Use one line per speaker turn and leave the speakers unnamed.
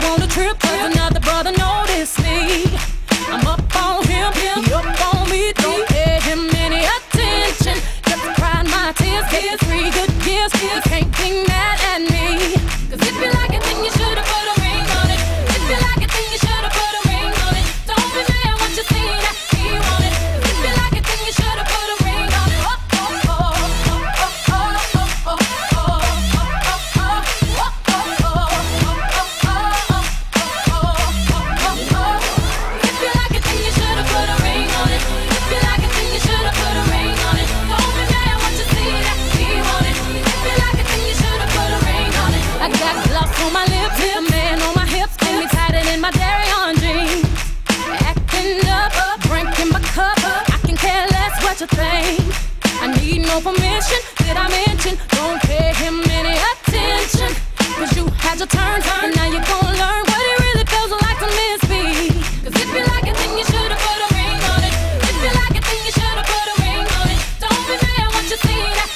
you on a trip cause another brother noticed me. I'm up on him, him, he up on me, don't pay him any attention. Just cry my tears, tears, three good years, can't be mad such a thing. I need no permission. Did I mention? Don't pay him any attention. Cause you had your turn, and now you're gonna learn what it really feels like to miss me. Cause if you like it, then you should've put a ring on it. If you like it, then you should've put a ring on it. Don't be mad what you see. That